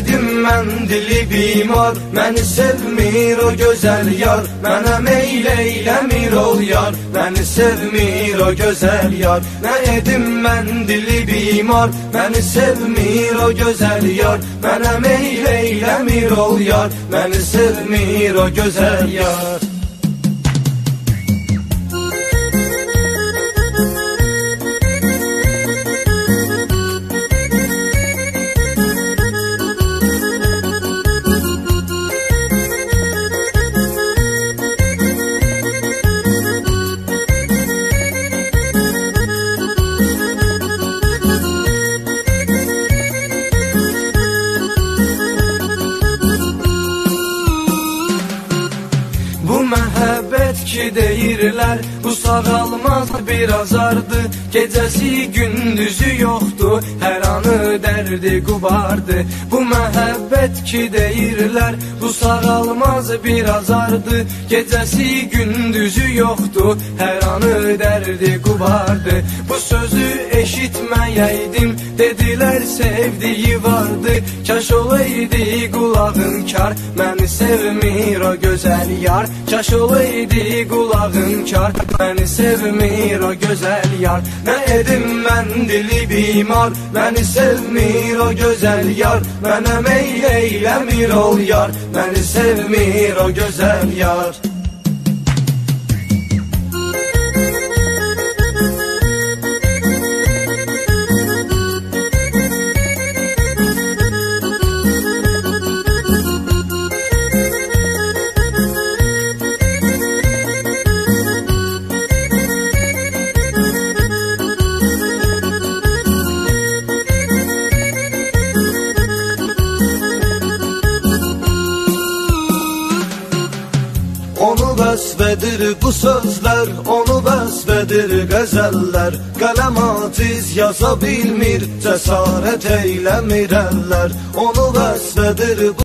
edim mən dili bimar. Məni sevmir o gözəl yar. Mənə meyl eyləmir ol yar. Məni sevmir o gözəl yar. Nə edim mən dili bimar. Məni sevmir o gözəl yar. Mənə meyl eyləmir ol yar. Məni sevmir o gözəl yar ki deyirlər Bu sağalmaz bir azardı Gecəsi gündüzü yoxdur Hər anı dərdi qubardı. Bu məhəbbət ki deyirlər Bu sağalmaz bir azardı Gecəsi gündüzü yoxdur Hər anı dərdi qubardı. Bu sözü eşitməyəydim Dedilər sevdiyi vardı. Kaş olaydı qulağın kar Məni sevmir o gözəl yar. Kaş olaydı qulağın kar Məni sevmir o gözəl yar. Nə edim mən dili bimar. Məni sevmir o gözəl yar. Mənə meyl eyləmir ol yar. Məni sevmir o gözəl yar Onu besvedir bu sözler Onu besvedir gazeller Kalem aciz yazabilmir Cesaret eylemir eller Onu besvedir bu